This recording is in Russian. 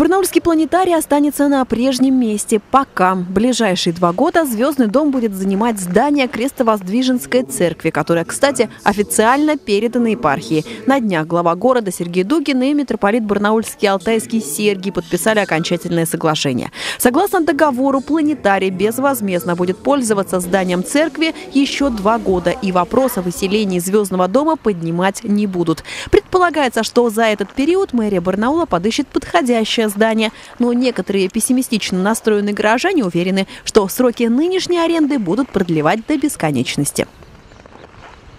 Барнаульский планетарий останется на прежнем месте пока. Ближайшие два года Звездный дом будет занимать здание Крестовоздвиженской церкви, которая, кстати, официально передана епархии. На днях глава города Сергей Дугин и митрополит Барнаульский Алтайский Сергий подписали окончательное соглашение. Согласно договору, планетарий безвозмездно будет пользоваться зданием церкви еще два года, и вопрос о выселении Звездного дома поднимать не будут. Предполагается, что за этот период мэрия Барнаула подыщет подходящее здание. Но некоторые пессимистично настроенные горожане уверены, что сроки нынешней аренды будут продлевать до бесконечности.